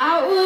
أعوذ بالله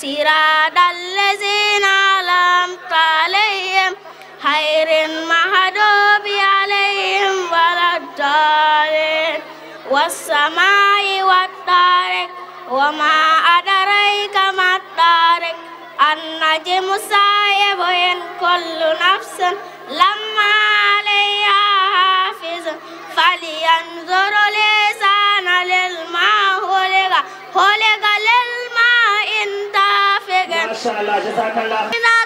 صراط الذين أنعمت عليهم غير المغضوب عليهم ولا الضالين. والسماء والطارق وما أدريك ما الطارق. النجم السايب إن كل نفس لما عليها حافظ. فلينظر الإنسان للماء خلق Allah shi sa kalla.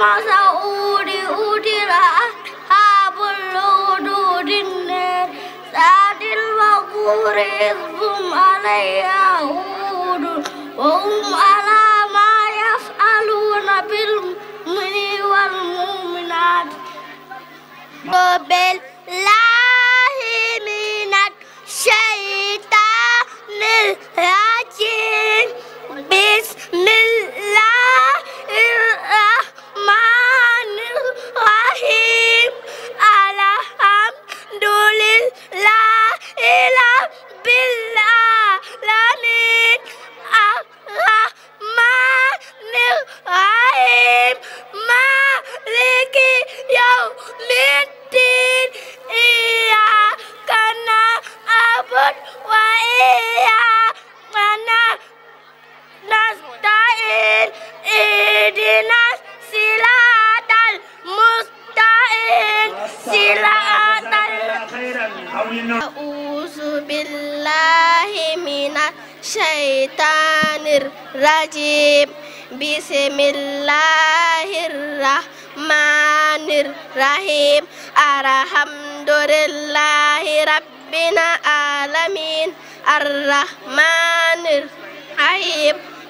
ومسعود أدر أصحاب الحدود النار ذات الوقور إذ عليها هود وهم على ما يفعلون بالمؤمنين والمؤمنات بالله من الشيطان الرجيم الشيطان الرجيم بسم الله الرحمن الرحيم الحمد لله رب العالمين الرحمن الرحيم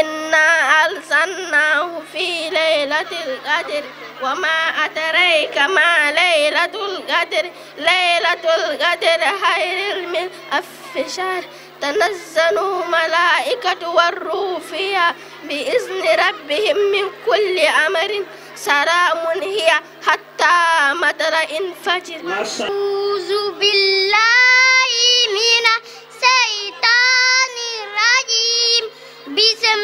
إنا أرسلناه في ليلة القدر وما أدريك ما ليلة القدر. ليلة القدر خير من ألف شهر. تنزل ملائكة والروح فيها بإذن ربهم من كل أمر. سلام هي حتى مطلع الفجر. أعوذ بالله الرجيم بسم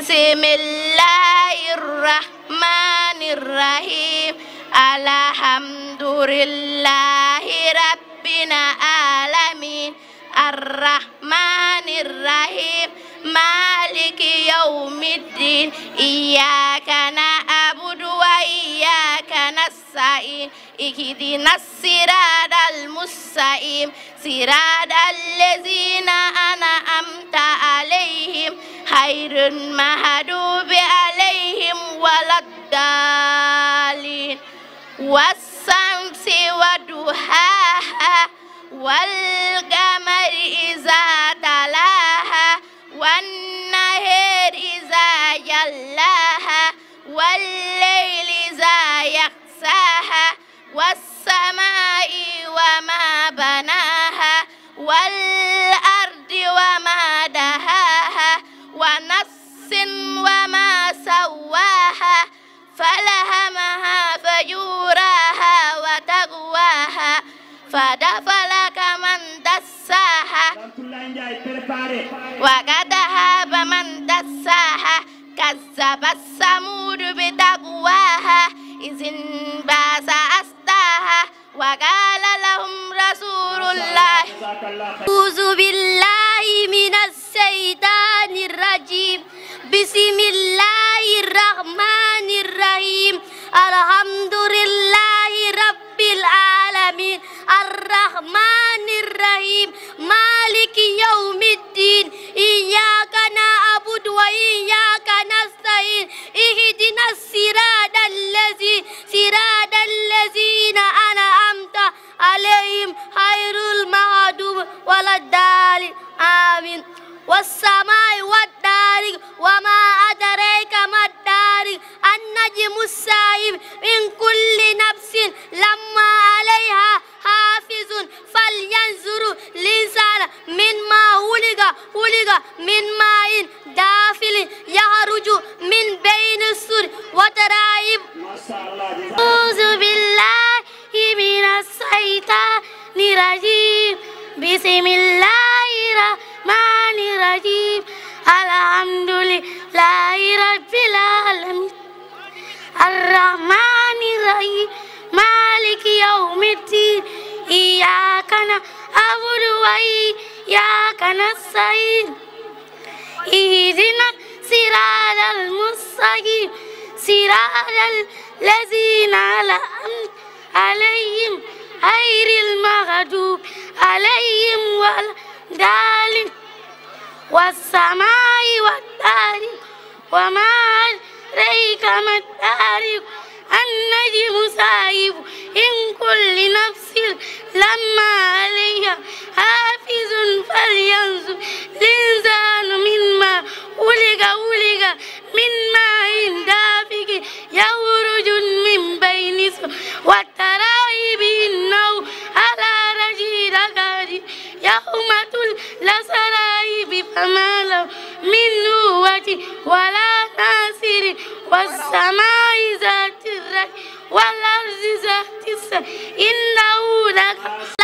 الله الرحمن الرحيم. الحمد لله رب العالمين. الرحمن الرحيم. مالك يوم الدين. إياك نعبد وإياك نستعين. اهدنا الصراط المستقيم. صراط الذين أنعمت عليهم. خير المغضوب عليهم ولا الضالين. والشمس وضحاها والقمر إذا وقدها بمن دساها كذبت ثمود بتقواها إذ انبعث أشقاها وقال لهم رسول الله. أعوذ بالله من الشيطان الرجيم بسم الله الرحمن الرحيم الحمد لله رب العالمين الرحمن الرحيم مالك يوم الدين إياك نعبد وإياك نستعين اهدنا إياك نعبد وإياك نستعين اهدنا صراط المستقيم صراط الذين أنعمت عليهم غير المغضوب عليهم ولا الضالين. والسماء والطارق وما أدريك ما الطارق النجم سايب إن كل نفس لما عليها حافظ فلينظر الإنسان مما خلق خلق من ماء دافق يخرج من بين والترائب إنه على رشيد قادر يوم تبلى السرائب فما له من قوة ولا ناصر والسماء ذات الرجل والأرض إنه لكلائب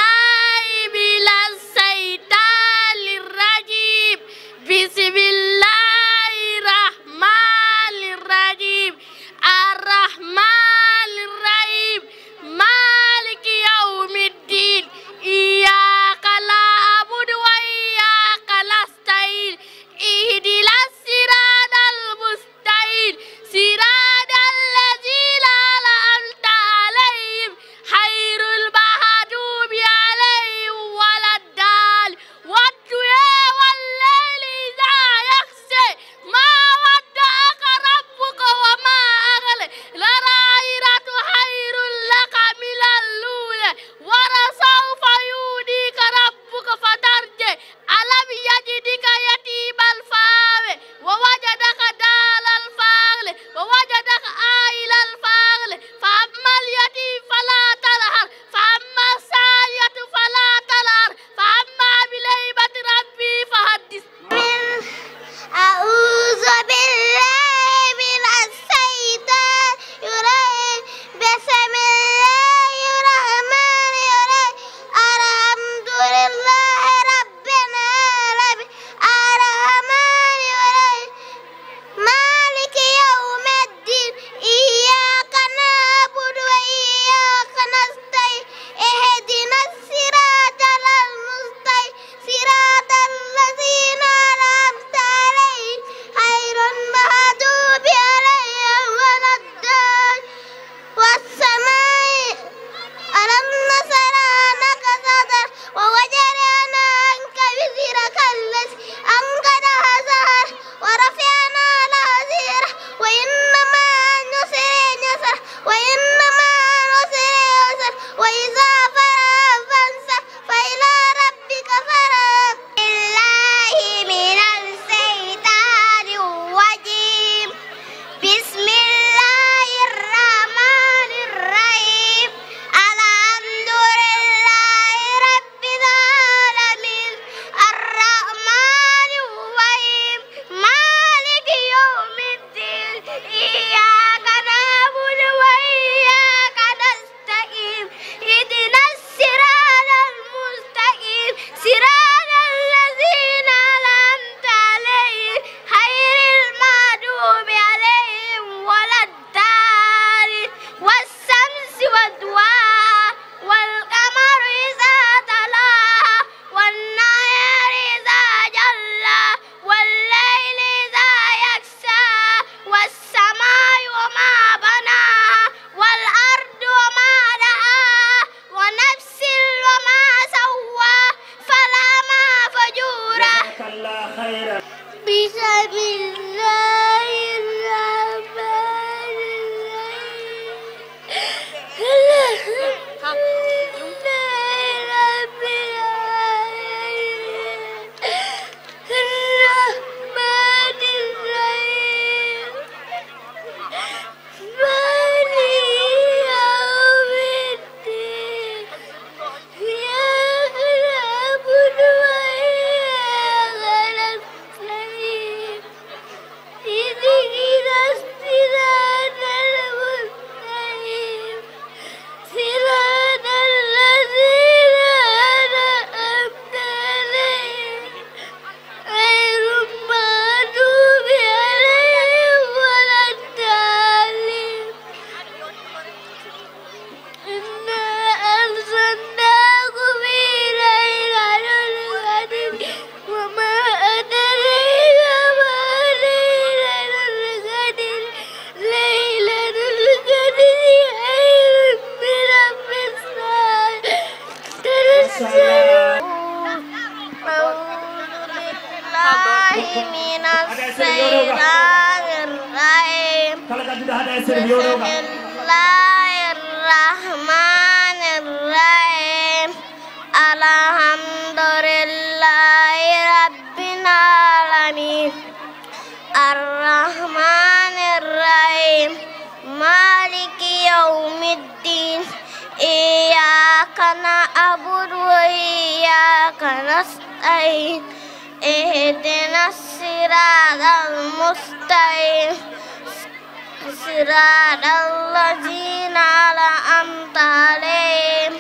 صراط الذين أنعمت عليهم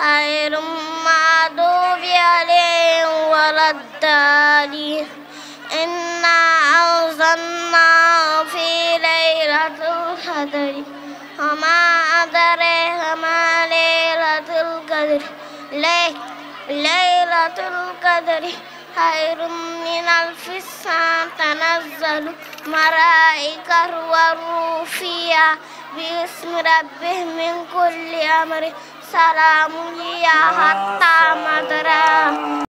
غير المغضوب عليهم ولا الضالين إنا أنزلناه في ليلة القدر وما أدريك ما ليلة القدر ليلة القدر خير من ألف تنزل ملائكة والروح فيها باسم ربهم من كل أمر. سلام هي حتى مدرى.